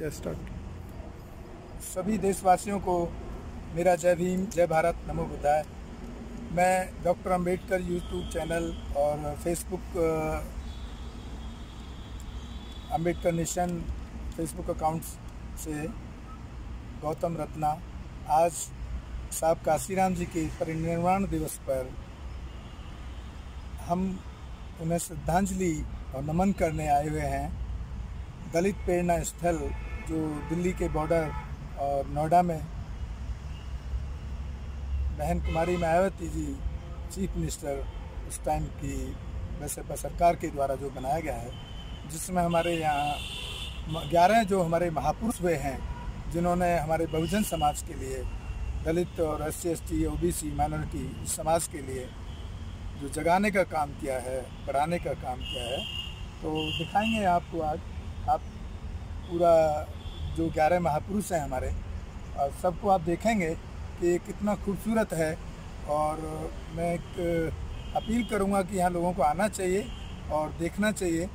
या स्टार्ट सभी देशवासियों को मेरा जय भीम, जय भारत, नमो बुद्धाय। मैं डॉक्टर अंबेडकर यूट्यूब चैनल और Facebook Ambedkar nation Facebook account से गौतम रत्ना। आज साहब काशीराम जी के परिनिर्वाण दिवस पर हम उन्हें श्रद्धांजलि और नमन करने आए हुए हैं। दलित प्रेरणा स्थल जो दिल्ली के बॉर्डर और नोएडा में बहन कुमारी मायावती जी, चीफ मिनिस्टर उस टाइम की वैसे सरकार के द्वारा जो बनाया गया है, जिसमें हमारे यहाँ ग्यारह जो हमारे महापुरुष हुए हैं, जिन्होंने हमारे बहुजन समाज के लिए, दलित और S C S T O B C minority समाज के लिए जो जगाने का काम किया है पढ़ाने का काम किया है तो दिखाएँगे आपको आज, आप पूरा जो ग्यारह महापुरुष हैं हमारे, और सबको आप देखेंगे कि कितना खूबसूरत है। और मैं एक अपील करूँगा कि यहाँ लोगों को आना चाहिए और देखना चाहिए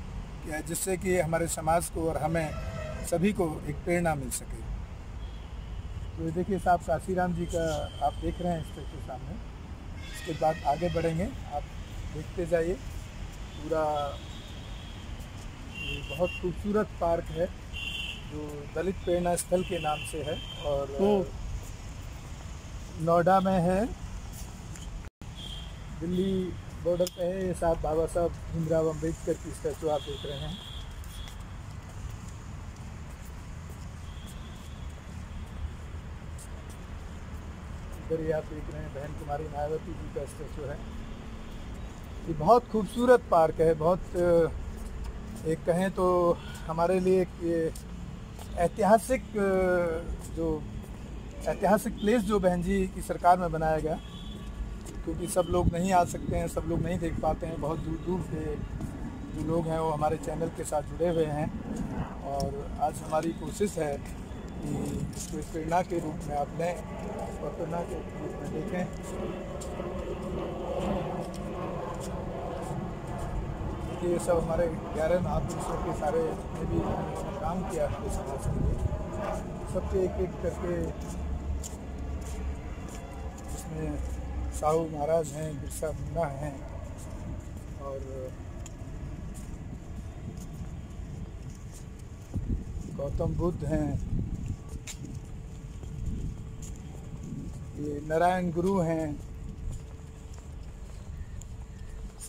कि जिससे कि हमारे समाज को और हमें सभी को एक प्रेरणा मिल सके। तो ये देखिए साहब काशीराम जी का आप देख रहे हैं स्टेचू सामने। इसके बाद आगे बढ़ेंगे। आप देखते जाइए। पूरा बहुत खूबसूरत पार्क है। जो दलित प्रेरणा स्थल के नाम से है और नोएडा में है। दिल्ली बॉर्डर पे है ये साहब बाबा साहब भीमराव अंबेडकर की स्टैचू आप देख रहे हैं। इधर ये आप देख रहे हैं बहन कुमारी मायावती जी का स्टैचू है। ये बहुत खूबसूरत पार्क है बहुत एक कहें तो हमारे लिए एक ऐतिहासिक जो ऐतिहासिक प्लेस जो बहन जी की सरकार में बनाया गया, क्योंकि सब लोग नहीं आ सकते हैं, सब लोग नहीं देख पाते हैं, बहुत दूर दूर से जो लोग हैं वो हमारे चैनल के साथ जुड़े हुए हैं। और आज हमारी कोशिश है कि इसको प्रेरणा के रूप में आप लें और प्रेरणा के रूप में देखें। ये सब हमारे ग्यारह महापुरुषों के सारे जितने भी काम किया हमारे समाज के लिए सबके एक एक करके इसमें साहू महाराज हैं, बिरसा मुंडा हैं और गौतम बुद्ध हैं, ये नारायण गुरु हैं,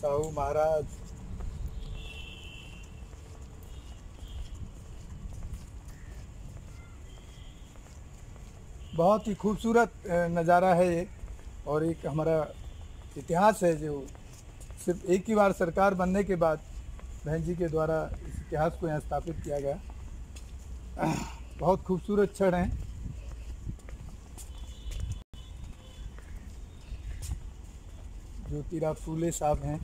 साहू महाराज बहुत ही खूबसूरत नज़ारा है ये। और एक हमारा इतिहास है जो सिर्फ़ एक ही बार सरकार बनने के बाद बहन जी के द्वारा इस इतिहास को यहाँ स्थापित किया गया। बहुत खूबसूरत क्षण हैं। ज्योतिराव फूले साहब हैं।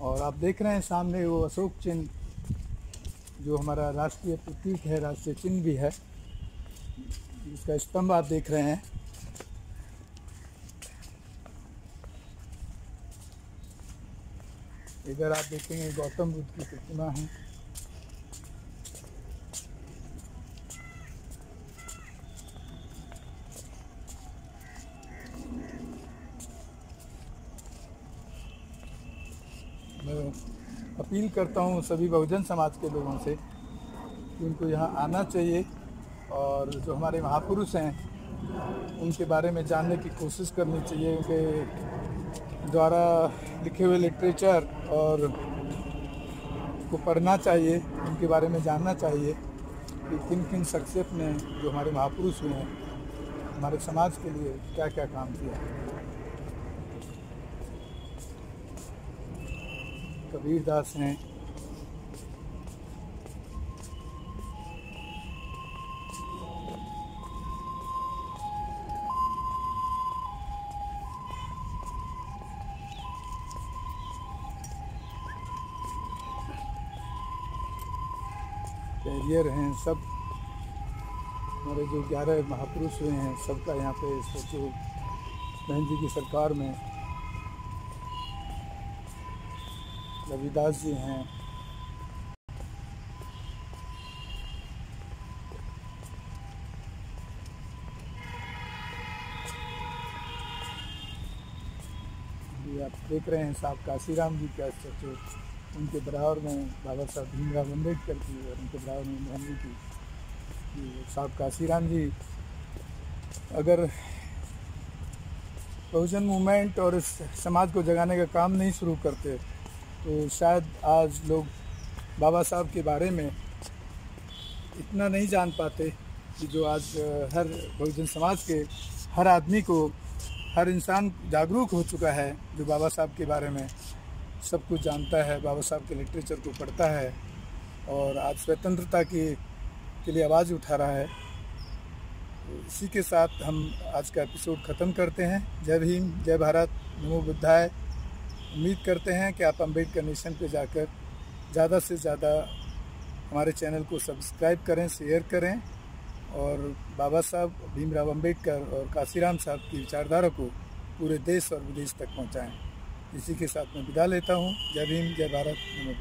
और आप देख रहे हैं सामने वो अशोक चिन्ह जो हमारा राष्ट्रीय प्रतीक है, राष्ट्रीय चिन्ह भी है इसका स्तंभ आप देख रहे हैं। इधर आप देखेंगे गौतम बुद्ध की प्रतिमा है मैं अपील करता हूँ सभी बहुजन समाज के लोगों से कि उनको यहाँ आना चाहिए और जो हमारे महापुरुष हैं, उनके बारे में जानने की कोशिश करनी चाहिए। उनके द्वारा लिखे हुए लिटरेचर और को पढ़ना चाहिए, उनके बारे में जानना चाहिए कि किन किन शख्सियत ने जो हमारे महापुरुष हुए हैं, हमारे समाज के लिए क्या क्या काम किया। कबीर दास हैं। कैरियर हैं सब। हमारे जो ग्यारह महापुरुष हुए हैं, सबका यहाँ पे स्टेचू बहन जी की सरकार में रविदास जी हैं आप देख रहे हैं साहब काशीराम जी का स्टैचू। उनके बराबर में बाबा साहब भीमराव अंबेडकर की और उनके बराबर में गांधी की। साहब काशीराम जी, अगर बहुजन मूवमेंट और इस समाज को जगाने का काम नहीं शुरू करते तो शायद आज लोग बाबा साहब के बारे में इतना नहीं जान पाते कि जो आज हर बहुजन समाज के, हर आदमी को, हर इंसान जागरूक हो चुका है जो बाबा साहब के बारे में। सब कुछ जानता है, बाबा साहब के लिटरेचर को पढ़ता है और आज स्वतंत्रता की, के लिए आवाज़ उठा रहा है। इसी के साथ हम आज का एपिसोड ख़त्म करते हैं। जय भीम, जय भारत, नमो बुद्धाय। उम्मीद करते हैं कि आप अंबेडकर नेशन पे जाकर ज़्यादा से ज़्यादा हमारे चैनल को सब्सक्राइब करें, शेयर करें और बाबा साहब, भीमराव अंबेडकर और काशीराम साहब की विचारधारा को पूरे देश और विदेश तक पहुंचाएँ। इसी के साथ मैं विदा लेता हूँ। जय भीम, जय भारत। नमो